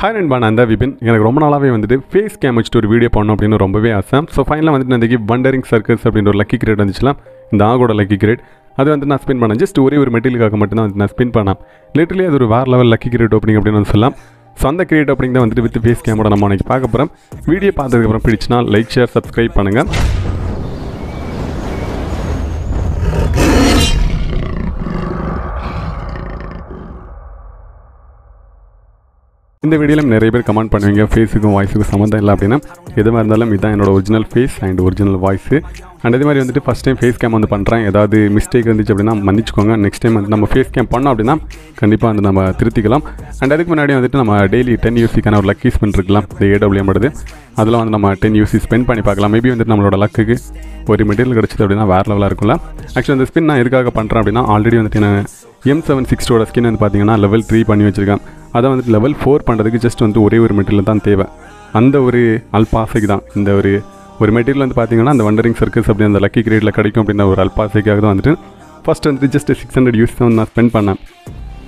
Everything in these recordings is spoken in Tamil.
ஹாய் நண்பா. நான் தான் விபின். எனக்கு ரொம்ப நாளாகவே வந்துட்டு ஃபேஸ் கேம் வச்சுட்டு ஒரு வீடியோ பண்ணணும் அப்படின்னு ரொம்பவே ஆசை. ஸோ ஃபைனலாக வந்துட்டு நான் இன்றைக்கி வண்டரிங் சர்க்கஸ் அப்படின்ற ஒரு லக்கி கிரேட் வந்துச்சுலாம். இந்த ஆகோட லக்கி கிரேட் அது வந்து நான் ஸ்பின் பண்ணேன். ஜஸ்ட் ஒரே ஒரு மெட்டீரியலுக்காக மட்டும் தான் வந்து நான் ஸ்பின் பண்ணேன். லிட்டரலி அது ஒரு வேறு லெவல் லக்கி கிரேட் ஓப்பனிங் அப்படின்னு சொல்லலாம். ஸோ அந்த கிரியேட் அப்படிங்க தான் வந்துட்டு வித் ஃபேஸ் கேமோட நம்ம அன்றைக்கி பார்க்க போகிறோம் வீடியோ பார்த்ததுக்கப்புறம் பிடிச்சினா லைக் ஷேர் சப்ஸ்கிரைப் பண்ணுங்கள் இந்த வீடியோவில் நிறைய பேர் கமெண்ட் பண்ணுவீங்க. ஃபேஸுக்கும் வாய்ஸுக்கும் சம்மந்தம் இல்லை அப்படின்னா எதுவாக இருந்தாலும் இதுதான் என்னோட original face and original voice and அதே மாதிரி வந்துட்டு ஃபஸ்ட் டைம் ஃபேஸ் கேம் வந்து பண்ணுறேன் ஏதாவது மிஸ்டேக் இருந்துச்சு அப்படின்னா மன்னிச்சுக்கோங்க. நெக்ஸ்ட் டைம் வந்து நம்ம ஃபேஸ் கேம் பண்ணோம் அப்படின்னா கண்டிப்பாக வந்து நம்ம திருத்திக்கலாம். அண்ட் அதுக்கு முன்னாடி வந்துட்டு நம்ம டெய்லி டென் யூசிக்கான ஒரு லக்கி ஸ்பெண்ட் இருக்கலாம் இந்த ஏடபிள்யூஎம் படுது. அதில் வந்து நம்ம டென் யூசி ஸ்பெண்ட் பண்ணி பார்க்கலாம். மேபி வந்துட்டு நம்மளோட லக்குக்கு ஒரு மெட்டீரியல் கிடச்சிது அப்படின்னா வேறு லெவலாக இருக்கும்ல. ஆக்சுவலி அந்த ஸ்பின் நான் எதுக்காக பண்ணுறேன் அப்படின்னா ஆல்ரெடி வந்துட்டு நான் எம் செவன் சிக்ஸ்டோட ஸ்கின் வந்து பார்த்தீங்கன்னா லெவல் த்ரீ பண்ணி வச்சிருக்கேன். அதை வந்துட்டு லெவல் ஃபோர் பண்ணுறதுக்கு ஜஸ்ட் வந்து ஒரே ஒரு மெட்டீரியல் தான் தேவை. அந்த ஒரு அல்பாசைக்கு தான். இந்த ஒரு ஒரு மெட்டீரியல் வந்து பார்த்தீங்கன்னா அந்த வண்டரிங் சர்க்கிள்ஸ் அப்படி அந்த லக்கி கிரேடில் கிடைக்கும் அப்படின்ற ஒரு அல்பாசைக்காக தான் வந்துட்டு ஃபஸ்ட் வந்துட்டு ஜஸ்ட் சிக்ஸ் ஹண்ட்ரட் யூஸ் தான் நான் ஸ்பெண்ட் பண்ணேன்.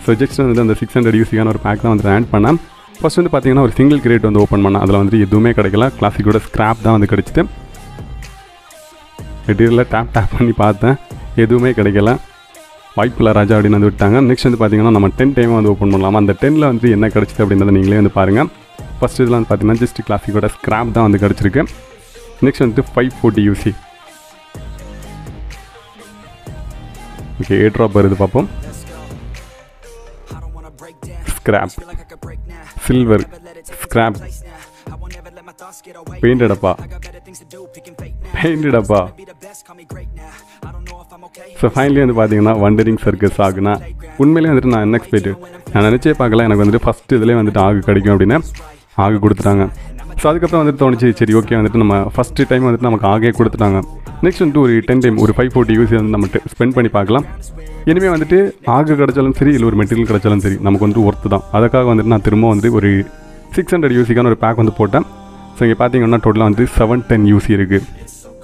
ஸோ ஜஸ்ட் வந்து அந்த சிக்ஸ் ஹண்ட்ரட் யூஸிக்கான ஒரு பேக் தான் வந்து ஆட் பண்ணேன். ஃபஸ்ட் வந்து பார்த்தீங்கன்னா ஒரு சிங்கிள் கிரேட் வந்து ஓப்பன் பண்ணேன். அதில் வந்துட்டு எதுவுமே கிடைக்கல. கிளாசிக்கோட ஸ்க்ராப் தான் வந்து கிடச்சிது. மெட்டீரியலில் டேப் டேப் பண்ணி பார்த்தேன். எதுவுமே கிடைக்கல. வாய்ப்பில் ராஜா அப்படின்னு வந்து விட்டாங்க. நெக்ஸ்ட் வந்து பார்த்தீங்கன்னா நம்ம டென் டைம் வந்து ஓப்பன் பண்ணலாம்? அந்த டென்னில் வந்து என்ன கிடச்சிது அப்படின்றத நீங்களே வந்து பாருங்கள் ஃபஸ்ட் இதில் வந்து பார்த்தீங்கன்னா ஜஸ்ட் கிளாஃபிக்கோட ஸ்க்ராப் தான் வந்து கிடச்சிருக்கு. நெக்ஸ்ட் வந்துட்டு five forty UC okay A drop வருது பார்ப்போம் ஸ்க்ராப் சில்வர் ஸ்க்ராப் பெயிண்டடப்பா பெயிண்டடப்பா ஸோ ஃபைனலி வந்து பார்த்தீங்கன்னா வண்டரிங் சர்க்கஸ் ஆகுனா உண்மையிலே வந்துட்டு நான் என்ன எக்ஸ்பெக்ட் நான் நினச்சே பார்க்கல. எனக்கு வந்துட்டு ஃபஸ்ட்டு இதிலே வந்துட்டு ஆகு கிடைக்கும் அப்படின்னு ஆகு கொடுத்துட்டாங்க. ஸோ அதுக்கப்புறம் வந்துட்டு தோணுச்சு சரி ஓகே வந்துட்டு நம்ம ஃபஸ்ட்டு டைம் வந்துட்டு நமக்கு ஆகே கொடுத்துட்டாங்க. நெக்ஸ்ட் வந்துட்டு ஒரு டென் டைம் ஒரு ஃபைவ் ஃபோர்ட்டி யூஸ் வந்து நம்ம ஸ்பெண்ட் பண்ணி பார்க்கலாம். இனிமேல் வந்துட்டு ஆகு கிடச்சாலும் சரி இல்லை ஒரு மெட்டீரியல் கிடச்சாலும் சரி நமக்கு வந்துட்டு ஒர்த்து தான். அதுக்காக வந்துட்டு நான் திரும்ப வந்து ஒரு சிக்ஸ் ஹண்ட்ரட் யூசிக்கான ஒரு பேக் வந்து போட்டேன். ஸோ இங்கே பார்த்தீங்கன்னா டோட்டலாக வந்து செவன் டென் யூசி இருக்குது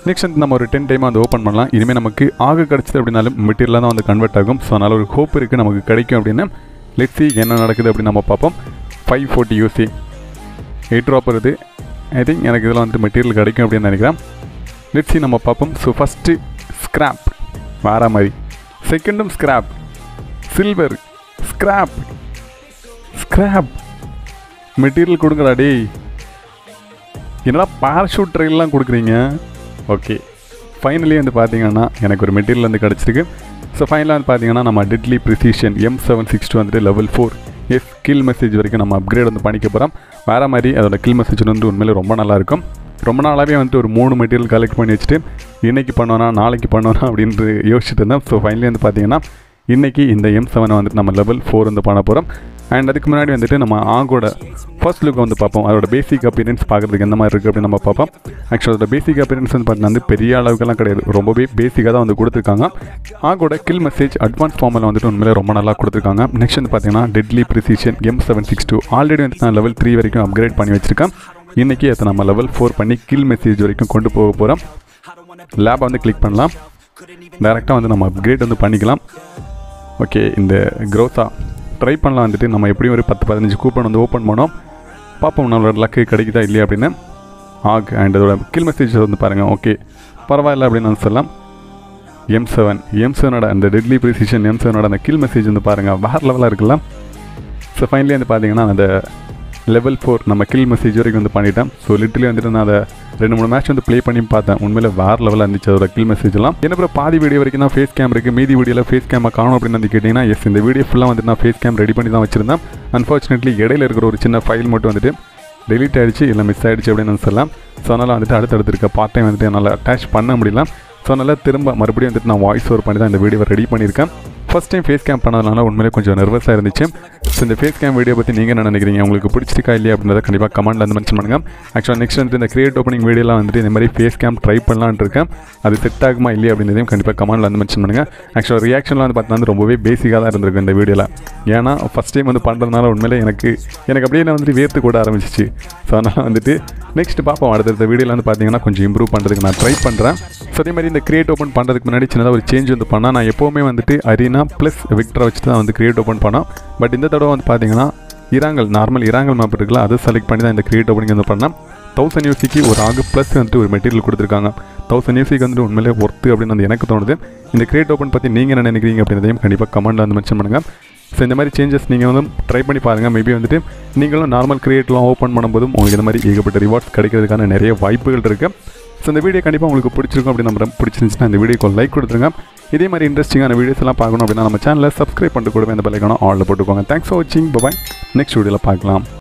நெக்ஸ்ட் வந்து நம்ம ஒரு டென் டைம் வந்து ஓப்பன் பண்ணலாம். இனிமேல் நமக்கு ஆக கிடச்சிது அப்படின்னாலும் மெட்டீரியலாக தான் வந்து கன்வெர்ட் ஆகும். ஸோ அதனால் ஒரு ஹோப் இருக்குது நமக்கு கிடைக்கும் அப்படின்னு லெட்ஸி என்ன நடக்குது அப்படின்னு நம்ம பார்ப்போம். Five forty UC eight drop வருது. ஐ திங்க் எனக்கு இதில் வந்து மெட்டீரியல் கிடைக்கும் அப்படின்னு நினைக்கிறேன். லெட்ஸி நம்ம பார்ப்போம். ஸோ ஃபஸ்ட்டு ஸ்க்ராப் வேற மாதிரி. செகண்டும் scrap silver scrap scrap material கொடுங்கடா டேய். என்னடா பேராஷூட் ட்ரெயின்லாம் கொடுக்குறீங்க? ஓகே ஃபைனலி வந்து பார்த்தீங்கன்னா எனக்கு ஒரு மெட்டீரியல் வந்து கிடச்சிருக்கு. ஸோ ஃபைனலாக வந்து பார்த்தீங்கன்னா நம்ம deadly precision M seven six two வந்துட்டு level four S kill message வரைக்கும் நம்ம அப்கிரேட் வந்து பண்ணிக்க போகிறோம் வேறு மாதிரி அதோட கில் மெசேஜ் வந்து உண்மையிலே ரொம்ப நல்லாயிருக்கும் ரொம்ப நாளாகவே வந்துட்டு ஒரு மூணு மெட்டீரியல் கலெக்ட் பண்ணி வச்சுட்டு இன்றைக்கி பண்ணோன்னா நாளைக்கு பண்ணோன்னா அப்படின்ட்டு யோசிச்சுட்டு இருந்தேன். ஸோ ஃபைனலி வந்து பார்த்தீங்கன்னா இன்றைக்கி இந்த எம் செவனை வந்துட்டு நம்ம லெவல் ஃபோர் வந்து பண்ண போகிறோம் அண்ட் அதுக்கு முன்னாடி வந்துட்டு நம்ம ஆகோட ஃபர்ஸ்ட் லுக் வந்து பார்ப்போம். அதோட பேசிக் அப்பியரன்ஸ் பார்க்குறதுக்கு எந்த மாதிரி இருக்குது அப்படின்னு நம்ம பார்ப்போம். ஆக்சுவலாக அதோட பேசிக் அப்பியரன்ஸ் வந்து பார்த்தீங்கன்னா வந்து பெரிய அளவுக்குலாம் கிடையாது. ரொம்பவே பேசிக்காக தான் வந்து கொடுத்துருக்காங்க. ஆகோட கில் மெசேஜ் அட்வான்ஸ் ஃபார்மில் வந்துட்டு உண்மையிலே ரொம்ப நல்லா கொடுத்துருக்காங்க. நெக்ஸ்ட் வந்து பார்த்தீங்கன்னா deadly precision M seven six two already வந்து நான் லெவல் த்ரீ வரைக்கும் அப்கிரேட் பண்ணி வச்சிருக்கேன். இன்றைக்கி அதை நம்ம லெவல் ஃபோர் பண்ணி கில் மெசேஜ் வரைக்கும் கொண்டு போக போகிறோம் லேபை வந்து கிளிக் பண்ணலாம். டேரெக்டாக வந்து நம்ம அப்கிரேட் வந்து பண்ணிக்கலாம். ஓகே இந்த க்ரோத்தா ட்ரை பண்ணலாம் வந்துட்டு நம்ம எப்படியும் ஒரு பத்து பதினஞ்சு கூப்பன் வந்து ஓப்பன் பண்ணோம். பார்ப்போம் நம்மளோட லக்கு கிடைக்குதா இல்லையா அப்படின்னு. ஆக் அண்ட் அதோட கில் மெசேஜ் வந்து பாருங்கள் ஓகே பரவாயில்ல அப்படின்னு சொல்லலாம். எம் செவன் எம் செவனோட அந்த டெட்லி ப்ரிசிஷன் எம் செவனோட அந்த கில் மெசேஜ் வந்து பாருங்கள் வேறு லெவலாக இருக்கலாம் ஸோ ஃபைனலி வந்து பார்த்தீங்கன்னா அந்த லெவல் ஃபோர் நம்ம கில் மெசேஜ் வரைக்கும் வந்து பண்ணிட்டேன். ஸோ லிட்டலி வந்துட்டு நான் அதை ரெண்டு மூணு மேட்ச் வந்து ப்ளே பண்ணி பார்த்தேன். உண்மையில் வேறு லெவலில் இருந்துச்சு அதோட கில் மெசேஜ்லாம் என்ன பாதி வீடியோ வரைக்கும் தான் ஃபேஸ் கேம் இருக்குது மீதி வீடியோவில் ஃபேஸ் கேமை காணும் அப்படின்னு வந்து கேட்டிங்கன்னா எஸ் இந்த வீடியோ ஃபுல்லாக வந்துட்டு நான் ஃபேஸ் கேம் ரெடி பண்ணி தான் வச்சிருந்தேன். அன்ஃபார்ச்சுனேட்லி இடையில இருக்கிற ஒரு சின்ன ஃபைல் மட்டும் வந்துட்டு டெலிட் ஆகிடுச்சு இல்லை மிஸ் ஆகிடுச்சு அப்படின்னு சொல்லலாம் ஸோ அதனால் வந்துட்டு அடுத்தடுத்து இருக்க பார்ட் டைம் வந்துட்டு என்னால் அட்டாச் பண்ண முடியல. ஸோ அதனால் திரும்ப மறுபடியும் வந்துட்டு நான் வாய்ஸ் ஓவர் பண்ணி தான் இந்த வீடியோவை ரெடி பண்ணியிருக்கேன். ஃபஸ்ட் டைம் ஃபேஸ் கேம் பண்ணதுனால உண்மையிலே கொஞ்சம் நர்வஸாக இருந்துச்சு. ஸோ இந்த ஃபேஸ் கேம் வீடியோ பற்றி நீங்கள் என்ன நினைக்கிறீங்க? உங்களுக்கு பிடிச்சிருக்கா இல்லையா அப்படின்றத கண்டிப்பாக கமெண்ட்டில் வந்து மென்ஷன் பண்ணுங்கள் ஆக்சுவலாக நெக்ஸ்ட் வந்துட்டு இந்த கிரியேட் ஓப்பனிங் வீடியோலாம் வந்துட்டு இந்த மாதிரி ஃபேஸ் கேம் ட்ரை பண்ணலான்னு இருக்கேன். அது செட் ஆகுமா இல்லையா அப்படின்றதையும் கண்டிப்பாக கமெண்ட்டில் வந்து மென்ஷன் பண்ணுங்கள் ஆக்சுவலாக ரியாக்ஷன்லாம் வந்து பார்த்தீங்கன்னா ரொம்பவே பேசிக்காக தான் இருந்திருக்கு இந்த வீடியோவில் ஏன்னா ஃபஸ்ட் டைம் வந்து பண்ணுறதுனால உண்மையிலே எனக்கு எனக்கு அப்படியே நான் வந்துட்டு வேர்த்து கூட ஆரம்பிச்சிச்சு. ஸோ அதனால் வந்துட்டு நெக்ஸ்ட் பார்ப்போம். அடுத்தடுத்த வீடியோவில் வந்து பார்த்தீங்கன்னா கொஞ்சம் இம்ப்ரூவ் பண்ணுறதுக்கு நான் ட்ரை பண்ணுறேன் ஸோ அதே மாதிரி இந்த கிரியேட் ஓப்பன் பண்ணுறதுக்கு முன்னாடி சின்னதாக ஒரு சேஞ்ச் வந்து பண்ணால் நான் எப்போவுமே வந்துட்டு அரினா ப்ளஸ் விக்டரை வச்சு தான் வந்து கிரியேட் ஓப்பன் பண்ணோம். பட் இந்த தடவை வந்து பார்த்தீங்கன்னா இராங்கல் நார்மல் இராங்கல் மேப் இருக்குல்ல அதை செலக்ட் பண்ணி தான் இந்த கிரியேட் ஓப்பனிங் வந்து பண்ணால் தௌசண்ட் யூசிக்கு ஒரு ஆகு ப்ளஸ் வந்துட்டு ஒரு மெட்டீரியல் கொடுத்துருக்காங்க. தௌசண்ட் யூசிக்கு வந்துட்டு உண்மையிலே ஒர்த்து அப்படின்னு வந்து எனக்கு தோணுது. இந்த கிரியேட் ஓப்பன் பற்றி நீங்கள் என்ன நினைக்கிறீங்க அப்படின்றதையும் கண்டிப்பாக கமெண்ட்டில் வந்து மென்ஷன் பண்ணுங்கள் ஸோ இந்த மாதிரி சேஞ்சஸ் நீங்கள் வந்து ட்ரை பண்ணி பாருங்கள் மேபி வந்துட்டு நீங்களும் நார்மல் கிரியேட்லாம் ஓப்பன் பண்ணும்போதும் உங்களுக்கு இந்த மாதிரி ஏகப்பட்ட ரிவார்ட்ஸ் கிடைக்கிறதுக்கான நிறைய வாய்ப்புகள் இருக்குது ஸோ இந்த வீடியோ கண்டிப்பாக உங்களுக்கு பிடிச்சிருக்கும் அப்படின்னு நம்புறேன். பிடிச்சிருந்துச்சுன்னா இந்த வீடியோக்கு லைக் கொடுத்துருங்க. இதே மாதிரி இன்ட்ரெஸ்டிங்கான வீடியோஸ் எல்லாம் பார்க்கணும் அப்படின்னா நம்ம சேனலில் சப்ஸ்கிரைப் பண்ணிட்டு கூட இந்த பெல்லைக்கான ஆர்டர் போட்டுக்கோங்க. தேங்க்ஸ் ஃபார் வாட்சிங் பாய் நெக்ஸ்ட் வீடியோவில் பார்க்கலாம்.